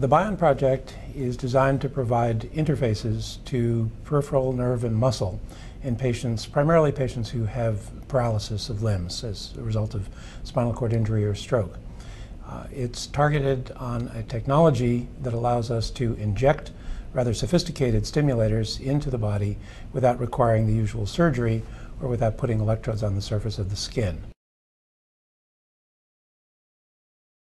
The BION project is designed to provide interfaces to peripheral nerve and muscle in patients, primarily patients who have paralysis of limbs as a result of spinal cord injury or stroke. Uh, it's targeted on a technology that allows us to inject rather sophisticated stimulators into the body without requiring the usual surgery or without putting electrodes on the surface of the skin.